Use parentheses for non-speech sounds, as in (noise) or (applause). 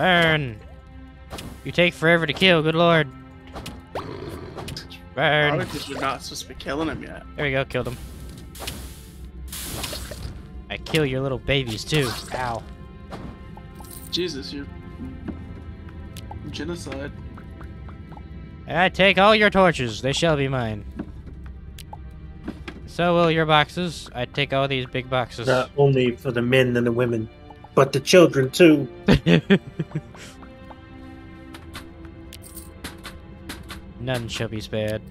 Burn! You take forever to kill, good lord. Burn! Probably because you're not supposed to be killing him yet. There we go, killed him. I kill your little babies too. Ow. Jesus, you're genocide. I take all your torches, they shall be mine. So will your boxes. I take all these big boxes. Not only for the men and the women, but the children too. (laughs) None shall be spared.